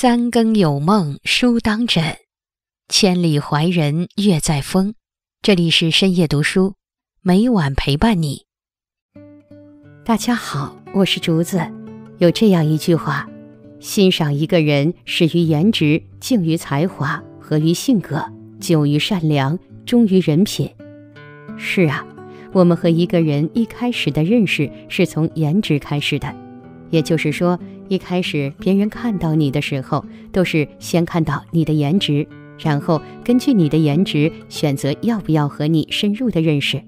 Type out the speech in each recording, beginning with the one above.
三更有梦书当枕，千里怀人月在风。这里是深夜读书，每晚陪伴你。大家好，我是竹子。有这样一句话：欣赏一个人，始于颜值，敬于才华，合于性格，久于善良，忠于人品。是啊，我们和一个人一开始的认识是从颜值开始的，也就是说。一开始，别人看到你的时候，都是先看到你的颜值，然后根据你的颜值选择要不要和你深入的认识。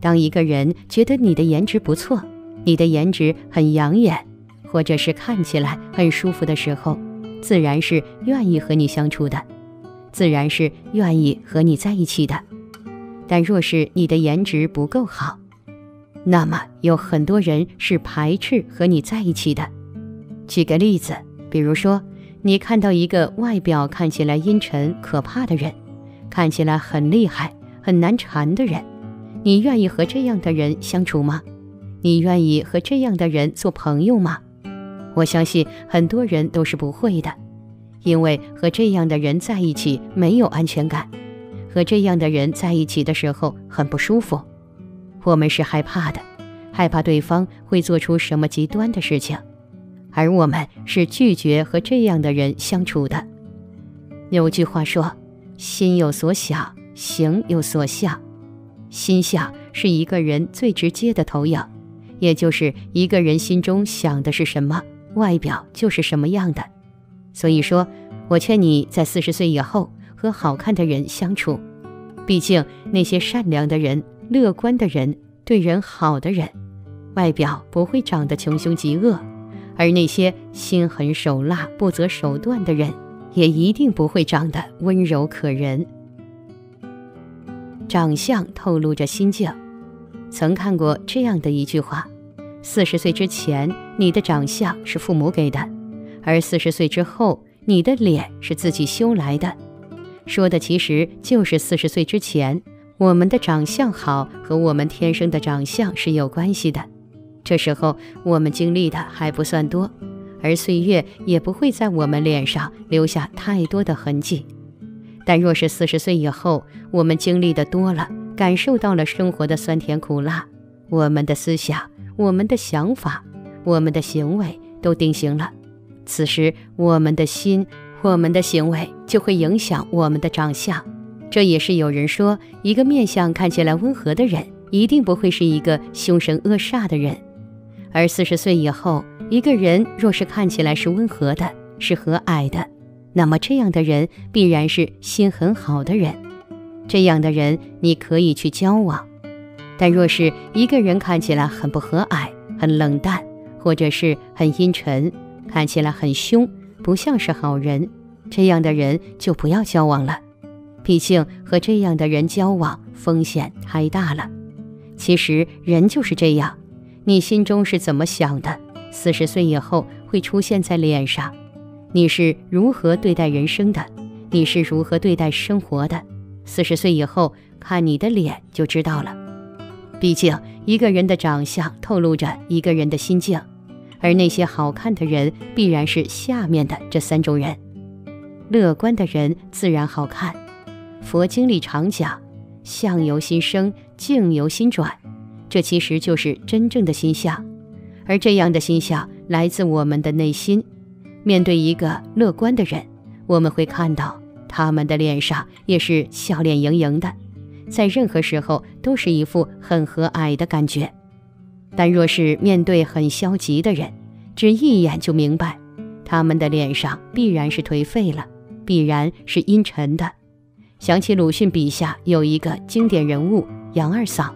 当一个人觉得你的颜值不错，你的颜值很养眼，或者是看起来很舒服的时候，自然是愿意和你相处的，自然是愿意和你在一起的。但若是你的颜值不够好，那么有很多人是排斥和你在一起的。举个例子，比如说，你看到一个外表看起来阴沉可怕的人，看起来很厉害、很难缠的人，你愿意和这样的人相处吗？你愿意和这样的人做朋友吗？我相信很多人都是不会的，因为和这样的人在一起没有安全感，和这样的人在一起的时候很不舒服，我们是害怕的，害怕对方会做出什么极端的事情。而我们是拒绝和这样的人相处的。有句话说：“心有所想，行有所向。”心相是一个人最直接的投影，也就是一个人心中想的是什么，外表就是什么样的。所以说，我劝你在四十岁以后和好看的人相处。毕竟那些善良的人、乐观的人、对人好的人，外表不会长得穷凶极恶。而那些心狠手辣、不择手段的人，也一定不会长得温柔可人。长相透露着心境。曾看过这样的一句话：四十岁之前，你的长相是父母给的；而四十岁之后，你的脸是自己修来的。说的其实就是四十岁之前，我们的长相好和我们天生的长相是有关系的。这时候我们经历的还不算多，而岁月也不会在我们脸上留下太多的痕迹。但若是四十岁以后，我们经历的多了，感受到了生活的酸甜苦辣，我们的思想、我们的想法、我们的行为都定型了。此时，我们的心、我们的行为就会影响我们的长相。这也是有人说，一个面相看起来温和的人，一定不会是一个凶神恶煞的人。而四十岁以后，一个人若是看起来是温和的，是和蔼的，那么这样的人必然是心很好的人。这样的人你可以去交往。但若是一个人看起来很不和蔼、很冷淡，或者是很阴沉，看起来很凶，不像是好人，这样的人就不要交往了。毕竟和这样的人交往风险太大了。其实人就是这样。你心中是怎么想的？四十岁以后会出现在脸上。你是如何对待人生的？你是如何对待生活的？四十岁以后看你的脸就知道了。毕竟一个人的长相透露着一个人的心境，而那些好看的人必然是下面的这三种人。乐观的人自然好看。佛经里常讲：相由心生，境由心转。这其实就是真正的心相，而这样的心相来自我们的内心。面对一个乐观的人，我们会看到他们的脸上也是笑脸盈盈的，在任何时候都是一副很和蔼的感觉。但若是面对很消极的人，只一眼就明白，他们的脸上必然是颓废了，必然是阴沉的。想起鲁迅笔下有一个经典人物杨二嫂。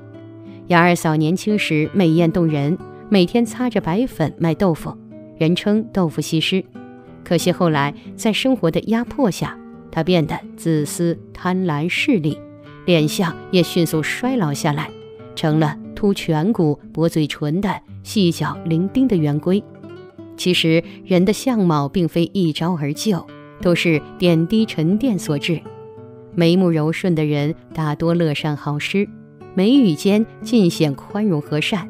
杨二嫂年轻时美艳动人，每天擦着白粉卖豆腐，人称豆腐西施。可惜后来在生活的压迫下，她变得自私、贪婪、势利，脸相也迅速衰老下来，成了凸颧骨、薄嘴唇的细脚伶仃的圆规。其实人的相貌并非一朝而就，都是点滴沉淀所致。眉目柔顺的人大多乐善好施。眉宇间尽显宽容和善，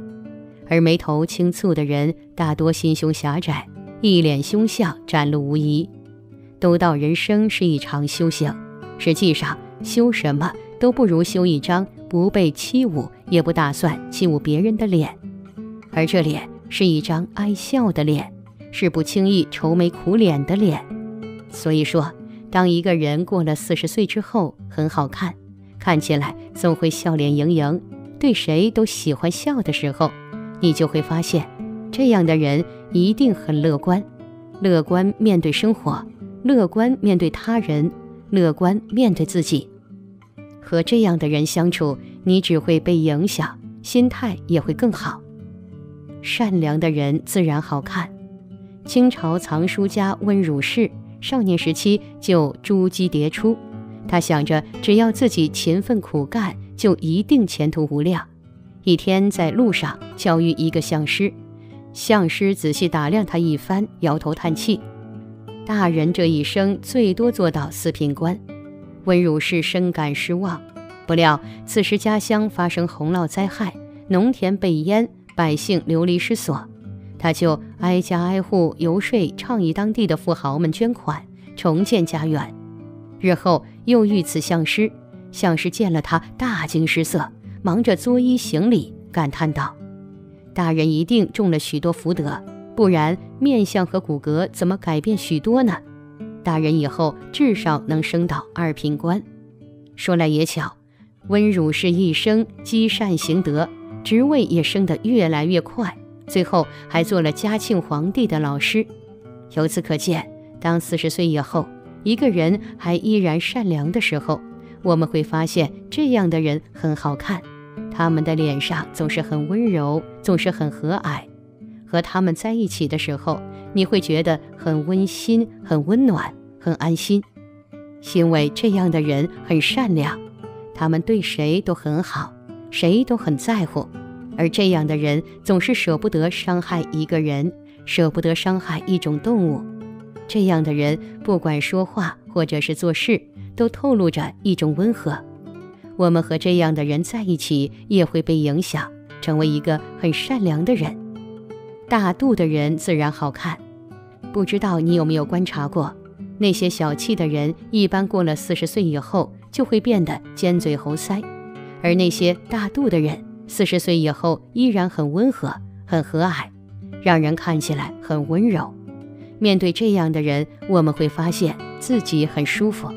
而眉头轻蹙的人大多心胸狭窄，一脸凶相，展露无遗。都道人生是一场修行，实际上修什么都不如修一张不被欺侮，也不打算欺侮别人的脸。而这脸是一张爱笑的脸，是不轻易愁眉苦脸的脸。所以说，当一个人过了四十岁之后，很好看，看起来总会笑脸盈盈，对谁都喜欢笑的时候，你就会发现，这样的人一定很乐观，乐观面对生活。乐观面对他人，乐观面对自己。和这样的人相处，你只会被影响，心态也会更好。善良的人自然好看。清朝藏书家温儒士少年时期就珠玑迭出，他想着只要自己勤奋苦干，就一定前途无量。一天在路上巧遇一个相师，相师仔细打量他一番，摇头叹气。大人这一生最多做到四品官，温儒士深感失望。不料此时家乡发生洪涝灾害，农田被淹，百姓流离失所，他就挨家挨户游说，倡议当地的富豪们捐款重建家园。日后又遇此相师，相师见了他大惊失色，忙着作揖行礼，感叹道：“大人一定中了许多福德。”不然，面相和骨骼怎么改变许多呢？大人以后至少能升到二品官。说来也巧，温儒士一生积善行德，职位也升得越来越快，最后还做了嘉庆皇帝的老师。由此可见，当四十岁以后，一个人还依然善良的时候，我们会发现这样的人很好看，他们的脸上总是很温柔，总是很和蔼。和他们在一起的时候，你会觉得很温馨、很温暖、很安心，因为这样的人很善良，他们对谁都很好，谁都很在乎，而这样的人总是舍不得伤害一个人，舍不得伤害一种动物。这样的人不管说话或者是做事，都透露着一种温和。我们和这样的人在一起，也会被影响，成为一个很善良的人。大度的人自然好看，不知道你有没有观察过，那些小气的人一般过了四十岁以后就会变得尖嘴猴腮，而那些大度的人四十岁以后依然很温和、很和蔼，让人看起来很温柔。面对这样的人，我们会发现自己很舒服。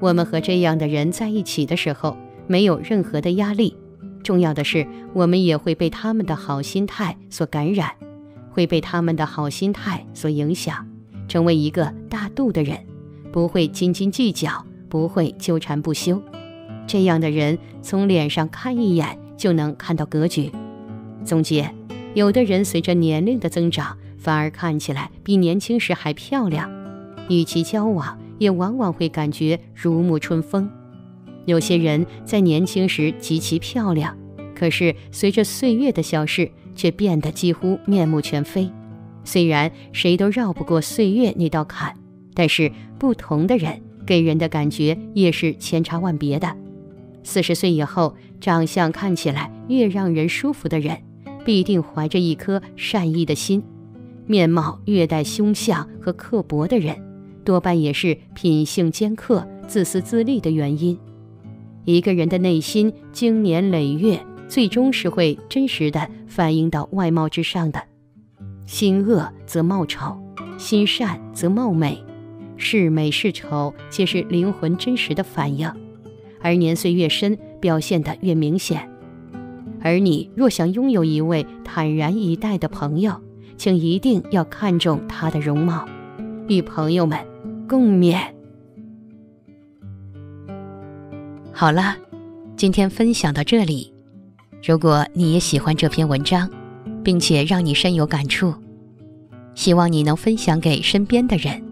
我们和这样的人在一起的时候，没有任何的压力。重要的是，我们也会被他们的好心态所感染，会被他们的好心态所影响，成为一个大度的人，不会斤斤计较，不会纠缠不休。这样的人，从脸上看一眼就能看到格局。总结：有的人随着年龄的增长，反而看起来比年轻时还漂亮，与其交往，也往往会感觉如沐春风。有些人在年轻时极其漂亮，可是随着岁月的消逝，却变得几乎面目全非。虽然谁都绕不过岁月那道坎，但是不同的人给人的感觉也是千差万别的。四十岁以后，长相看起来越让人舒服的人，必定怀着一颗善意的心；面貌越带凶相和刻薄的人，多半也是品性尖刻、自私自利的原因。一个人的内心经年累月，最终是会真实的反映到外貌之上的。心恶则貌丑，心善则貌美，是美是丑，皆是灵魂真实的反应。而年岁越深，表现得越明显。而你若想拥有一位坦然以待的朋友，请一定要看重他的容貌，与朋友们共勉。好了，今天分享到这里。如果你也喜欢这篇文章，并且让你深有感触，希望你能分享给身边的人，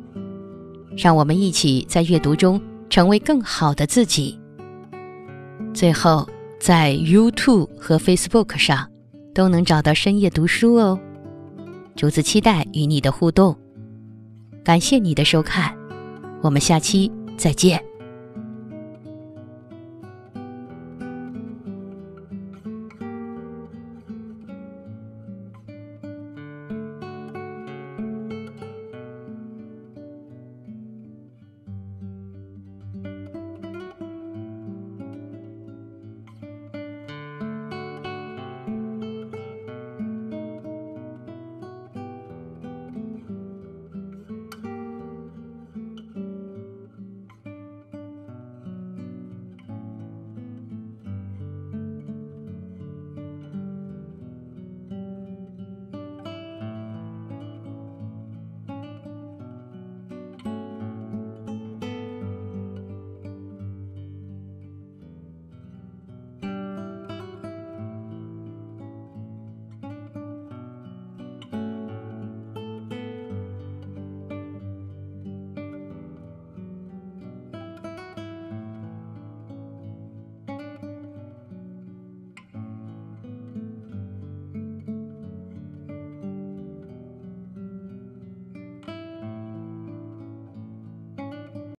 让我们一起在阅读中成为更好的自己。最后，在 YouTube 和 Facebook 上都能找到深夜读书哦。竹子期待与你的互动，感谢你的收看，我们下期再见。